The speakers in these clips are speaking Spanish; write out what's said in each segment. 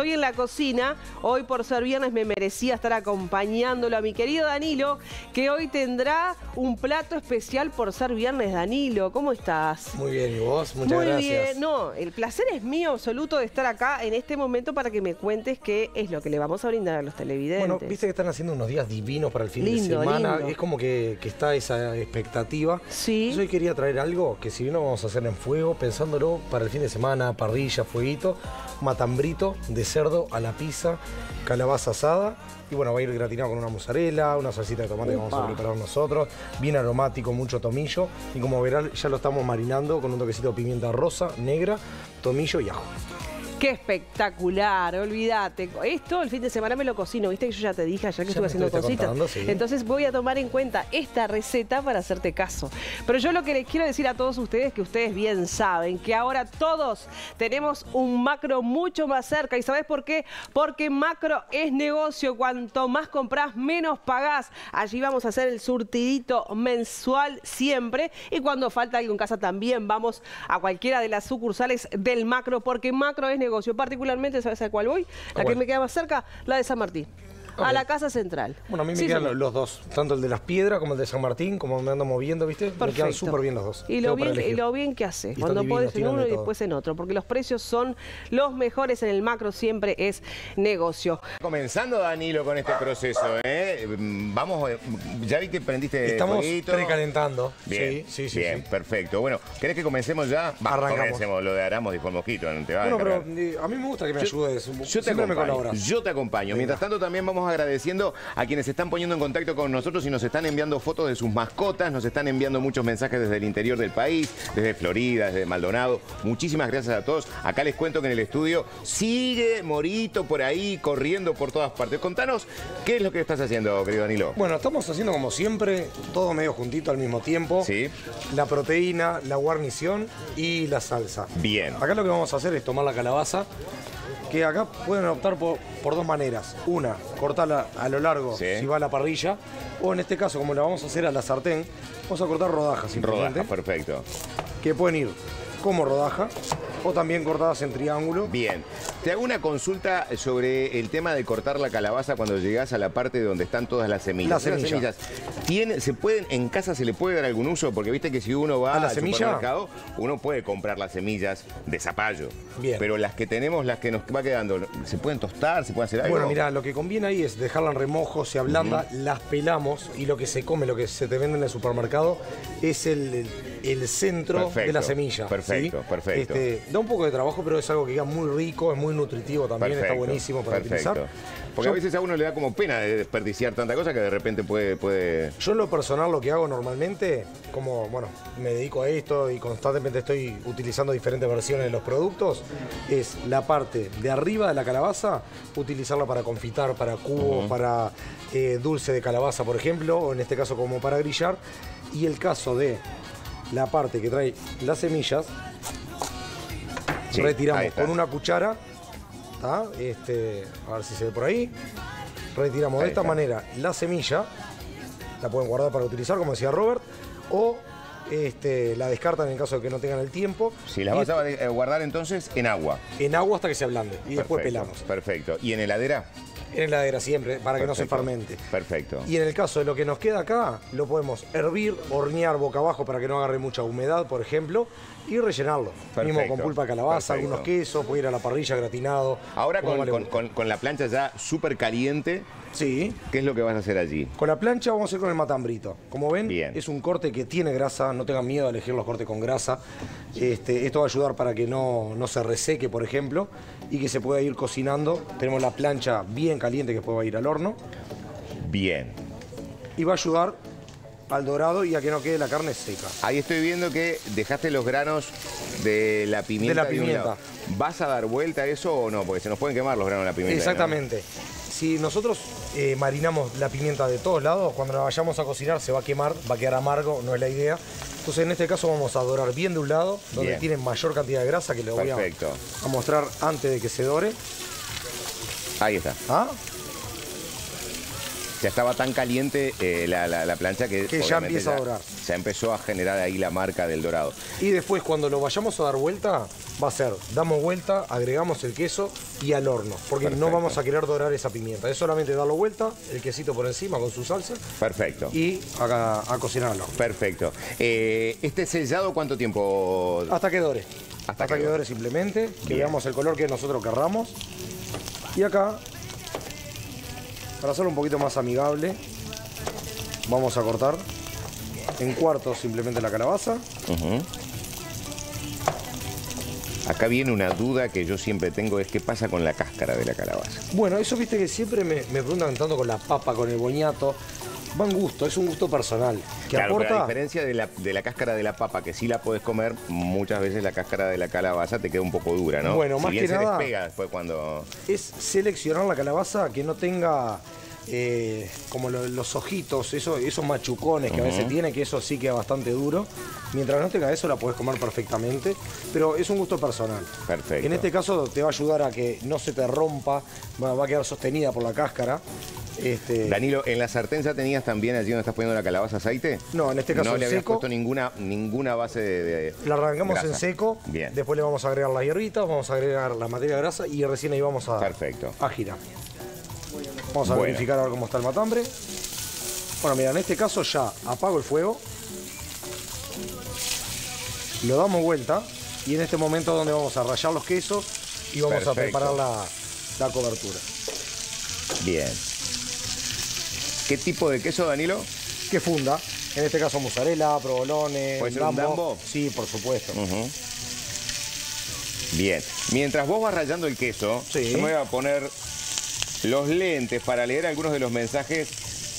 estoy en la cocina. Hoy por ser viernes me merecía estar acompañándolo a mi querido Danilo, que hoy tendrá un plato especial por ser viernes. Danilo, ¿cómo estás? Muy bien, ¿y vos? Muchas Muy gracias. bien, no, el placer es mío absoluto de estar acá en este momento para que me cuentes qué es lo que le vamos a brindar a los televidentes. Bueno, viste que están haciendo unos días divinos para el fin Lindo, de semana. lindo. Es como que, que está esa expectativa. Sí. Yo hoy quería traer algo que si bien lo vamos a hacer en fuego, pensándolo para el fin de semana, parrilla, fueguito, matambrito de cerdo a la pizza, calabaza asada. Y bueno, va a ir gratinado con una mozzarella, una salsita de tomate que vamos a preparar nosotros. Bien aromático, mucho tomillo. Y como verán, ya lo estamos marinando con un toquecito de pimienta rosa, negra, tomillo y ajo. Qué espectacular, olvídate. Esto el fin de semana me lo cocino, viste que yo ya te dije ayer que Ya estuve haciendo cositas. sí. Entonces voy a tomar en cuenta esta receta para hacerte caso. Pero yo lo que les quiero decir a todos ustedes, que ustedes bien saben, que ahora todos tenemos un macro mucho más cerca. ¿Y sabes por qué? Porque macro es negocio. Cuanto más compras, menos pagás. Allí vamos a hacer el surtidito mensual siempre. Y cuando falta algo en casa también vamos a cualquiera de las sucursales del macro, porque macro es negocio. Particularmente, ¿sabes a cuál voy? La que me queda más cerca, la de San Martín. A la casa central. Bueno, a mí me Sí, quedan señor. los dos, tanto el de las piedras como el de San Martín, como me ando moviendo, ¿viste? Me quedan Perfecto. súper bien los dos. Y lo, bien, y lo bien que hace. Cuando podés en uno y después en otro. Porque los precios son los mejores en el macro, siempre es negocio. Comenzando, Danilo, con este proceso, ¿eh? Mm, Vamos, eh, ya vi que prendiste Estamos precalentando. Bien, sí, sí, sí. bien, sí. perfecto. Bueno, ¿querés que comencemos ya? Va, Arrancamos. Comencemos lo de Aramos y por Mosquito, no te va a Bueno, pero encargar. eh, a mí me gusta que me Yo- ayudes. Yo te me acompaño. Yo te acompaño. Mientras tanto, también vamos agradeciendo a quienes se están poniendo en contacto con nosotros y nos están enviando fotos de sus mascotas, nos están enviando muchos mensajes desde el interior del país, desde Florida, desde Maldonado. Muchísimas gracias a todos. Acá les cuento que en el estudio sigue Morito por ahí, corriendo por todas partes. Contanos, ¿qué es lo que estás haciendo, querido Danilo? Bueno, estamos haciendo como siempre, todo medio juntito al mismo tiempo. Sí. La proteína, la guarnición y la salsa. Bien. Acá lo que vamos a hacer es tomar la calabaza, que acá pueden optar por, por dos maneras. Una, cortarla a lo largo Sí. si va a la parrilla, o en este caso, como la vamos a hacer a la sartén, vamos a cortar rodajas simplemente, Rodaja, perfecto. que pueden ir como rodaja o también cortadas en triángulo. Bien. Te hago una consulta sobre el tema de cortar la calabaza cuando llegas a la parte donde están todas las semillas. La Esas semilla. semillas, ¿tiene- ¿Se pueden, en casa se le puede dar algún uso? Porque viste que si uno va ¿A la al semilla? supermercado, uno puede comprar las semillas de zapallo. Bien. Pero las que tenemos, las que nos va quedando, ¿se pueden tostar? ¿Se puede hacer algo? Bueno, mira, lo que conviene ahí es dejarla en remojo, se ablanda, las pelamos y lo que se come, lo que se te vende en el supermercado, es el, el- el centro Perfecto, de la semilla. perfecto, ¿sí? perfecto. Este, da un poco de trabajo, pero es algo que queda muy rico, es muy nutritivo también, está buenísimo para perfecto. utilizar. Porque Yo- a veces a uno le da como pena de desperdiciar tanta cosa que de repente puede... puede... Yo en lo personal lo que hago normalmente, como bueno, me dedico a esto y constantemente estoy utilizando diferentes versiones de los productos, es la parte de arriba de la calabaza, utilizarla para confitar, para cubos, para eh, dulce de calabaza, por ejemplo, o en este caso como para grillar. Y el caso de la parte que trae las semillas, Sí, retiramos con una cuchara, ¿tá? este, a ver si se ve por ahí, retiramos Ahí de esta manera la semilla, la pueden guardar para utilizar, como decía Robert, o este, la descartan en caso de que no tengan el tiempo. Si las vas a eh, guardar entonces en agua. En agua hasta que se ablande y después pelamos. Perfecto. ¿Y en heladera? En heladera siempre, para que no se fermente. Perfecto. Y en el caso de lo que nos queda acá, lo podemos hervir, hornear boca abajo para que no agarre mucha humedad, por ejemplo, y rellenarlo. Mismo Perfecto, con pulpa de calabaza, perfecto. algunos quesos, puede ir a la parrilla gratinado. Ahora con, la plancha ya súper caliente, Sí. ¿qué es lo que vas a hacer allí? Con la plancha vamos a ir con el matambrito. Como ven, Bien. es un corte que tiene grasa, no tengan miedo a elegir los cortes con grasa. Este, esto va a ayudar para que no, no se reseque, por ejemplo, y que se pueda ir cocinando. Tenemos la plancha bien caliente que pueda ir al horno. Bien. Y va a ayudar al dorado y a que no quede la carne seca. Ahí estoy viendo que dejaste los granos de la pimienta. De la pimienta. ¿Vas a dar vuelta a eso o no? Porque se nos pueden quemar los granos de la pimienta. ¿no? Si nosotros eh, marinamos la pimienta de todos lados, cuando la vayamos a cocinar se va a quemar, va a quedar amargo, no es la idea. Entonces en este caso vamos a dorar bien de un lado, donde Bien. tiene mayor cantidad de grasa, que le voy a, mostrar antes de que se dore. Ahí está. ¿Ah? Ya estaba tan caliente eh, la, la- la plancha que, Que ya empieza a dorar. Ya empezó a generar ahí la marca del dorado. Y después cuando lo vayamos a dar vuelta, va a ser, damos vuelta, agregamos el queso y al horno, porque Perfecto. no vamos a querer dorar esa pimienta. Es solamente darlo vuelta, el quesito por encima con su salsa Perfecto. y a, a cocinar al horno. Perfecto. Eh, ¿Este sellado cuánto tiempo? Hasta que dore. Hasta Hasta, que dore. simplemente, que veamos el color que nosotros querramos. Y acá, para hacerlo un poquito más amigable, vamos a cortar en cuartos simplemente la calabaza. Ujú. Acá viene una duda que yo siempre tengo, es qué pasa con la cáscara de la calabaza. Bueno, eso viste que siempre me, me preguntan tanto con la papa, con el boñato. Va en gusto, es un gusto personal. Que Claro, pero a diferencia de la, de la cáscara de la papa, que sí la podés comer, muchas veces la cáscara de la calabaza te queda un poco dura, ¿no? Bueno, si más bien que se nada- despega después cuando... es seleccionar la calabaza que no tenga eh, como lo- los ojitos, eso- esos machucones que a veces tiene, que eso sí queda bastante duro. Mientras no tenga eso la puedes comer perfectamente, pero es un gusto personal. Perfecto. En este caso te va a ayudar a que no se te rompa, va, va a quedar sostenida por la cáscara. Este, Danilo, ¿en la sartén ya tenías también allí donde estás poniendo la calabaza aceite? No, en este caso No en le habías seco. puesto ninguna, ninguna base de, de La arrancamos en seco, Bien. después le vamos a agregar las hierbitas, vamos a agregar la materia grasa y recién ahí vamos a, Perfecto. a girar. Vamos a Bueno. verificar a ver cómo está el matambre. Bueno, mira, en este caso ya apago el fuego. Lo damos vuelta y en este momento es donde vamos a rallar los quesos y vamos a preparar la, la cobertura. Bien. ¿Qué tipo de queso, Danilo? Que funda, en este caso mozzarella, provolone, ¿Puede ser un Dambo? Sí, por supuesto. Bien. Mientras vos vas rayando el queso, Sí. yo me voy a poner los lentes para leer algunos de los mensajes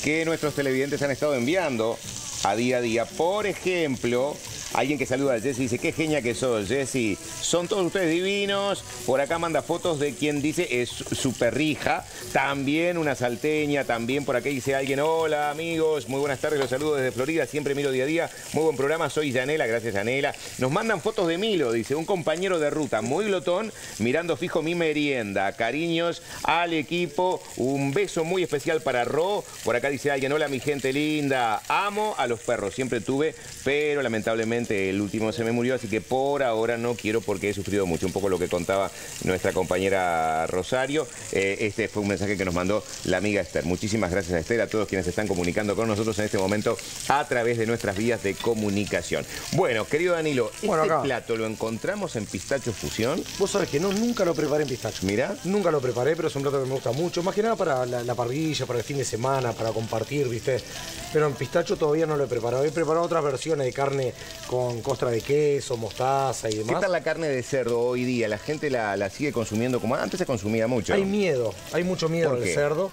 que nuestros televidentes han estado enviando a día a día. Por ejemplo, alguien que saluda a Jessy dice, qué genia que sos, Jessy. Son todos ustedes divinos. Por acá manda fotos de quien dice es su perrija. También una salteña. También por acá dice alguien, hola amigos, muy buenas tardes, los saludo desde Florida. Siempre miro día a día. Muy buen programa, soy Yanela, gracias Yanela. Nos mandan fotos de Milo, dice, un compañero de ruta muy glotón, mirando fijo mi merienda. Cariños al equipo. Un beso muy especial para Ro. Por acá dice alguien, hola mi gente linda. Amo a los perros, siempre tuve, pero lamentablemente el último se me murió, así que por ahora no quiero porque he sufrido mucho. Un poco lo que contaba nuestra compañera Rosario. Eh, este fue un mensaje que nos mandó la amiga Esther. Muchísimas gracias a Esther, a todos quienes están comunicando con nosotros en este momento a través de nuestras vías de comunicación. Bueno, querido Danilo, Bueno, este acá. plato lo encontramos en Pistacho Fusión. Vos sabés que no, nunca lo preparé en pistacho. Mira. Nunca lo preparé, pero es un plato que me gusta mucho. Más que nada para la, la parrilla, para el fin de semana, para compartir, ¿viste? Pero en pistacho todavía no lo he preparado. He preparado otras versiones de carne con costra de queso, mostaza y ¿Qué demás. tal la carne de cerdo hoy día? ¿La gente la, la sigue consumiendo como antes se consumía mucho? Hay miedo, hay mucho miedo ¿Por del qué? cerdo.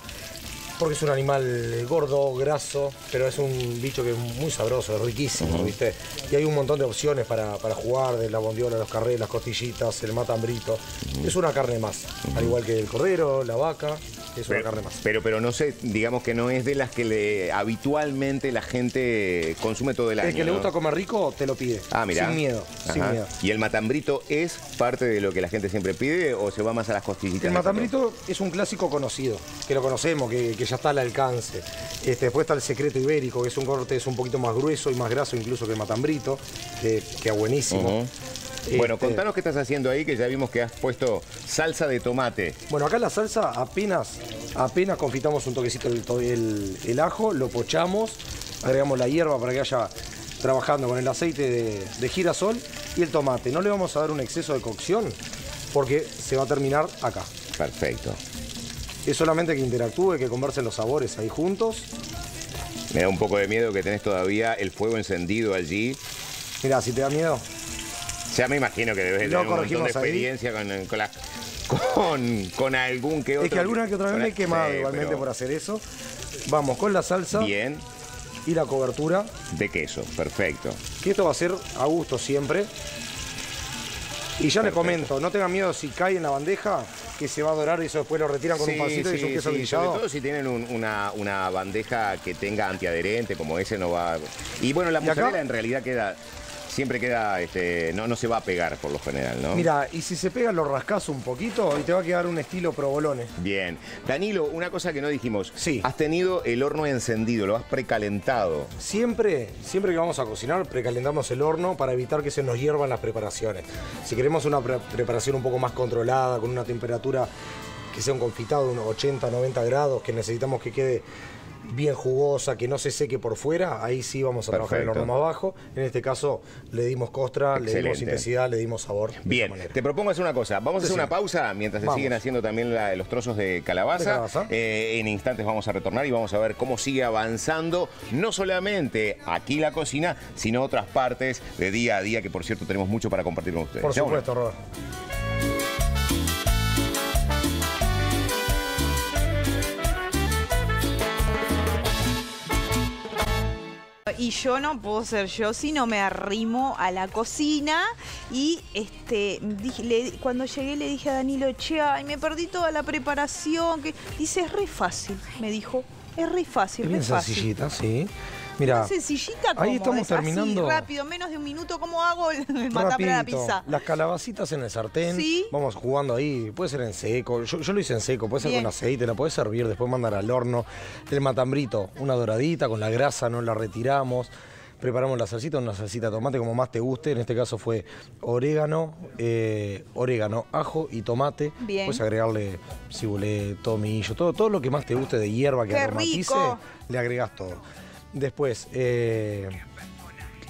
Porque es un animal gordo, graso, pero es un bicho que es muy sabroso, es riquísimo, ¿viste? Y hay un montón de opciones para, para jugar, de la bondiola, los carrés, las costillitas, el matambrito. Es una carne más, al igual que el cordero, la vaca, es Pero, carne más. pero, pero no sé, digamos que no es de las que le, habitualmente la gente consume todo el año. El que le ¿no? gusta comer rico te lo pide. Ah, mira. Sin miedo, sin Ajá. miedo. ¿Y el matambrito es parte de lo que la gente siempre pide o se va más a las costillitas? El matambrito es un clásico conocido, que lo conocemos, que, que ya está al alcance. Este, después está el secreto ibérico, que es un corte es un poquito más grueso y más graso incluso que el matambrito, que queda buenísimo. Bueno, Este, contanos qué estás haciendo ahí, que ya vimos que has puesto salsa de tomate. Bueno, acá la salsa apenas, apenas confitamos un toquecito el, el- el ajo, lo pochamos, agregamos la hierba para que vaya trabajando con el aceite de, de girasol y el tomate. No le vamos a dar un exceso de cocción porque se va a terminar acá. Perfecto. Es solamente que interactúe, que conversen los sabores ahí juntos. Me da un poco de miedo que tenés todavía el fuego encendido allí. Mira, si te da miedo, Ya me imagino que debes de Lo tener un montón de experiencia con, con, la- con- con algún que otro. es que alguna que otra vez me he quemado Sí, igualmente pero por hacer eso. Vamos con la salsa Bien, y la cobertura, de queso, perfecto. que esto va a ser a gusto siempre. Y ya les Perfecto. comento, no tengan miedo si cae en la bandeja, que se va a dorar y eso después lo retiran con un pancito y es un queso sí, sobre todo si tienen un- una, una bandeja que tenga antiadherente, como ese no va... Y bueno, la mozzarella en realidad queda siempre queda, este, no, no se va a pegar por lo general, ¿no? Mira, y si se pega lo rascas un poquito y te va a quedar un estilo provolone. Bien. Danilo, una cosa que no dijimos. Sí. Has tenido el horno encendido, lo has precalentado. Siempre, siempre que vamos a cocinar, precalentamos el horno para evitar que se nos hiervan las preparaciones. Si queremos una pre- preparación un poco más controlada, con una temperatura que sea un confitado de unos 80, 90 grados, que necesitamos que quede bien jugosa, que no se seque por fuera, ahí sí vamos a trabajar el horno más bajo. En este caso le dimos costra, le dimos intensidad, le dimos sabor. Bien, te propongo hacer una cosa. Vamos a hacer Sí. una pausa mientras se siguen haciendo también la- los trozos de calabaza. De calabaza. Eh, en instantes vamos a retornar y vamos a ver cómo sigue avanzando no solamente aquí la cocina, sino otras partes de día a día, que por cierto tenemos mucho para compartir con ustedes. Por supuesto, Robert. Y yo no puedo ser yo si no me arrimo a la cocina. Y este dije- le- cuando llegué le dije a Danilo, che, ay, me perdí toda la preparación. Que... Dice, es re fácil, me dijo. Es re fácil, re fácil. sencillita, sí. Mira, Tan sencillita como ahí estamos es, así, terminando. rápido, menos de un minuto. ¿Cómo hago el, a la pizza? Las calabacitas en el sartén. Sí. Vamos jugando ahí. Puede ser en seco. Yo, yo lo hice en seco. Puede ser Bien. con aceite. La puedes servir. Después mandar al horno. El matambrito, una doradita con la grasa. No la retiramos. Preparamos la salsita, una salsita de tomate como más te guste. En este caso fue orégano, eh, orégano, ajo y tomate. Bien. Puedes agregarle cibulet, tomillo, todo, todo lo que más te guste de hierba que ¡Qué aromatice. rico! Le agregas todo. Después, eh,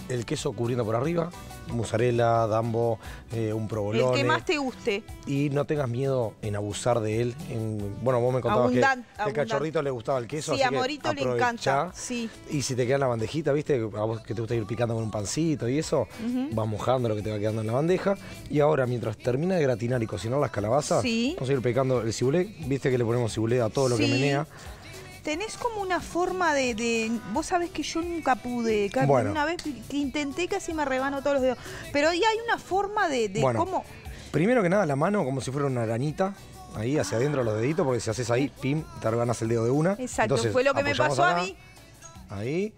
el queso cubriendo por arriba, mozzarella, dambo, eh, un El provolone. que más te guste. Y no tengas miedo en abusar de él. En- bueno, vos me contabas que el abundan- cachorrito le gustaba el queso. Sí, así a que Morito le aprovechá. encanta, sí. Y si te queda en la bandejita, ¿viste? A vos que te gusta ir picando con un pancito y eso, vas mojando lo que te va quedando en la bandeja. Y ahora, mientras termina de gratinar y cocinar las calabazas, Sí. vamos a ir picando el cibulet. ¿Viste que le ponemos cibulet a todo lo que menea? Tenés como una forma de, de- Vos sabés que yo nunca pude. Carmen, Bueno. Una vez que intenté casi me rebano todos los dedos. Pero ahí hay una forma de, de Bueno, cómo. Primero que nada, la mano como si fuera una arañita, ahí hacia adentro los deditos, porque si haces ahí, pim, te rebanas el dedo de una. Exacto, Entonces, fue lo que me pasó a mí. Ahí.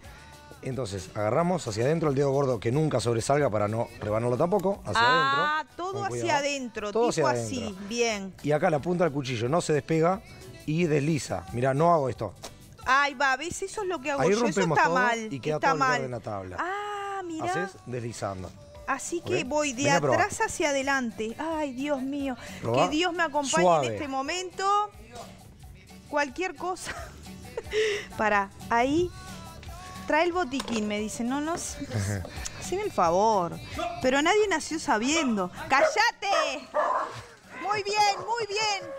Entonces, agarramos hacia adentro el dedo gordo que nunca sobresalga para no rebanarlo tampoco, hacia ah, adentro. todo con hacia adentro, Todo tipo hacia así. adentro. Bien. Y acá la punta del cuchillo no se despega y desliza. Mirá, no hago esto. Ahí va, ¿ves? Eso es lo que hago Ahí yo. Eso está todo mal. y queda está todo mal. en la tabla. Ah, mira. Haces deslizando. Así que voy de atrás hacia adelante. Ay, Dios mío. Probá. Que Dios me acompañe Suave. en este momento. Cualquier cosa. Para, ahí. Trae el botiquín, me dicen. No, no. Haceme el favor. Pero nadie nació sabiendo. ¡Cállate! Muy bien, muy bien.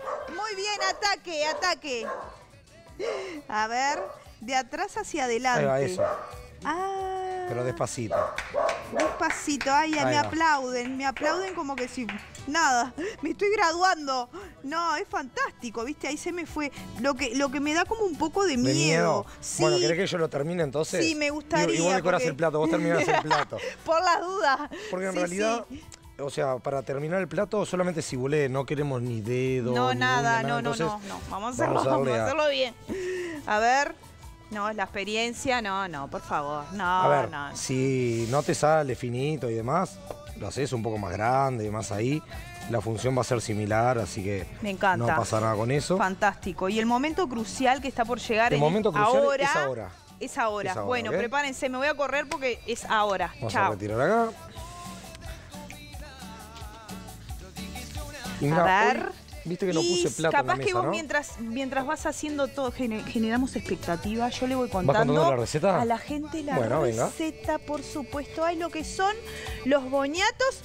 Muy bien, ataque, ataque. A ver, de atrás hacia adelante. Ahí va eso. Ah. Pero despacito. Despacito, ay, Ahí me va. aplauden, me aplauden como que si nada, me estoy graduando. No, es fantástico, ¿viste? Ahí se me fue. Lo que, lo que me da como un poco de ¿De miedo. miedo? Sí, Bueno, ¿querés que yo lo termine entonces? Sí, me Y- gustaría, Y, vos decorás porque- el plato, vos terminás el plato. por las dudas. Porque en Sí, realidad, sí. O sea, para terminar el plato solamente cibulet, no queremos ni dedo. No, ni nada, uña, no, no, Entonces, no, no. Vamos a hacerlo, vamos a vamos darle a a- hacerlo bien. A ver. No, es la experiencia, no, no, por favor. No, A ver, no. si no te sale finito y demás, lo haces un poco más grande y más ahí. La función va a ser similar, así que Me encanta. no pasa nada con eso. Fantástico. Y el momento crucial que está por llegar El en momento crucial ahora, es ahora. Es ahora. Es ahora, bueno, prepárense, me voy a correr porque es ahora. Vamos a Chao. retirar acá. Y A mirá, ver. hoy, Viste que no Y puse plata en la capaz que vos ¿no? mientras, mientras vas haciendo todo, gener- generamos expectativas. Yo le voy contando contando la receta? a la gente la Bueno, venga. receta, por supuesto. Hay lo que son los boñatos.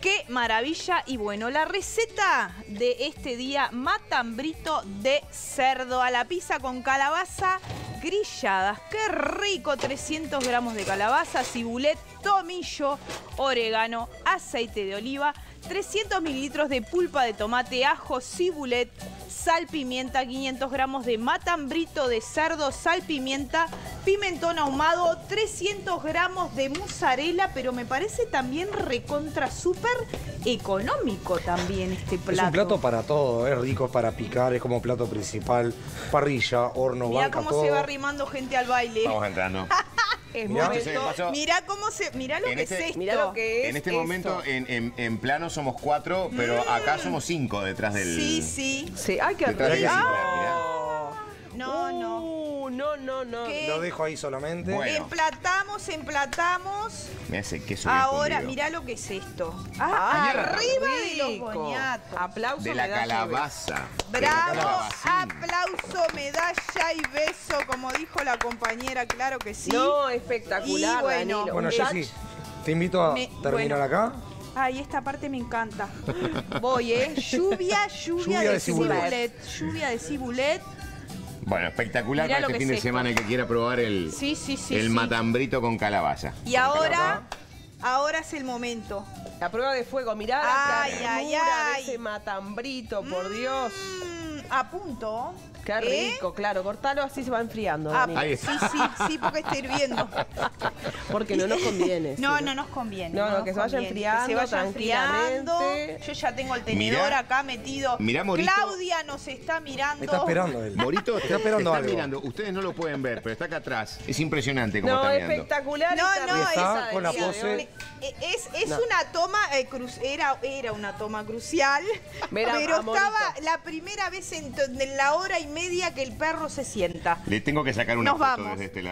¡Qué maravilla! Y bueno, la receta de este día, matambrito de cerdo a la pizza con calabaza grilladas. ¡Qué rico! 300 gramos de calabaza, cibulet, tomillo, orégano, aceite de oliva, 300 mililitros de pulpa de tomate, ajo, cibulet, sal, pimienta, 500 gramos de matambrito de cerdo, sal, pimienta, pimentón ahumado, 300 gramos de mozzarella, pero me parece también recontra súper económico también este plato. Es un plato para todo, es rico, es para picar, es como plato principal, parrilla, horno, Mirá banca, cómo todo. se va arrimando gente al baile. Vamos entrando. Es Mirá. momento. Mirá cómo se. Mirá lo En que este- es esto. Mirá lo que es. en este esto. momento, en, en- en plano somos cuatro, pero acá somos cinco detrás del... Sí, sí. Sí, ay, qué Detrás mirá. No, no. No, no, no. ¿Qué? Lo dejo ahí solamente. Bueno. Emplatamos, emplatamos. Me hace queso bien Ahora, fundido. mirá lo que es esto. Ah, qué arriba de los rico. boñatos. Aplauso, De la calabaza. Bravo, aplauso, medalla y beso, como dijo la compañera, claro que sí. No, espectacular, Y bueno. Danilo. Bueno, Jessy, touch. te invito a Me- terminar bueno. acá. Ay, esta parte me encanta. Voy, ¿eh? Lluvia, lluvia, Lluvia de, de cibulet. cibulet. Lluvia de cibulet. Bueno, espectacular Mirá para este fin de esto. semana el que quiera probar el, Sí, sí, sí. el sí. matambrito con calabaza. Y ahora, ahora es el momento. La prueba de fuego, mirá la Ay, ay, de ay. ese matambrito, por Dios. Mm, a punto. Qué ¿Eh? rico, claro. Cortalo así se va enfriando, Ah. Ahí sí, está. sí, sí, porque está hirviendo. Porque no nos conviene. No, sí. no nos conviene. No, no, nos que se vaya conviene. enfriando Que se vaya enfriando. tranquilamente. Yo ya tengo el tenedor Mirá. acá metido. Mirá, Morito. Claudia nos está mirando. Me está esperando él. Morito Está esperando está algo. mirando. Ustedes no lo pueden ver, pero está acá atrás. Es impresionante cómo No, está mirando. espectacular. No, no, está con la pose. Eh, Es, es No. una toma eh, cruz, era, era una toma crucial, pero amorito. estaba la primera vez en, en la hora y media que el perro se sienta. Le tengo que sacar una Nos foto vamos. desde este lado.